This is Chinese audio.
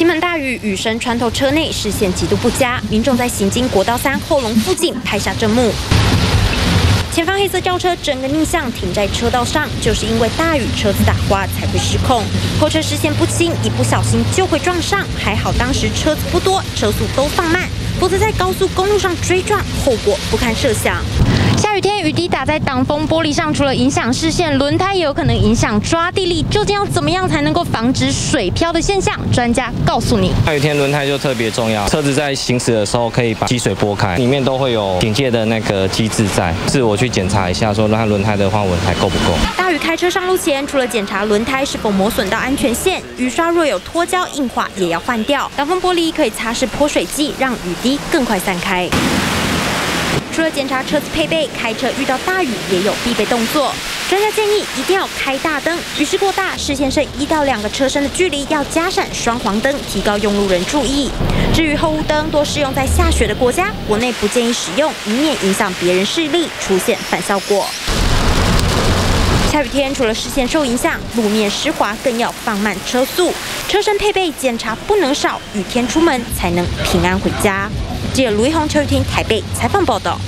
倾盆大雨，雨声穿透车内，视线极度不佳。民众在行经国道三后龙附近拍下正幕。前方黑色轿车整个逆向停在车道上，就是因为大雨车子打滑才会失控。后车视线不清，一不小心就会撞上。还好当时车子不多，车速都放慢，否则在高速公路上追撞，后果不堪设想。下雨天，雨滴打在挡风玻璃上，除了影响视线，轮胎也有可能影响抓地力。究竟要怎么样才能够防止水漂的现象？专家告诉你：下雨天轮胎就特别重要，车子在行驶的时候可以把积水拨开，里面都会有警戒的那个机制在。自我去检查一下，说那轮胎的花纹还够不够？大雨开车上路前，除了检查轮胎是否磨损到安全线，雨刷若有脱胶硬化，也要换掉。挡风玻璃可以擦拭泼水剂，让雨滴更快散开。除了检查车子配备，开车遇到大雨也有必备动作。专家建议一定要开大灯，雨势过大，视线剩一到两个车身的距离要加闪双黄灯，提高用路人注意。至于后雾灯，多适用在下雪的国家，国内不建议使用，以免影响别人视力，出现反效果。下雨天除了视线受影响，路面湿滑更要放慢车速。车身配备检查不能少，雨天出门才能平安回家。记者卢一红、邱雨婷台北采访报道。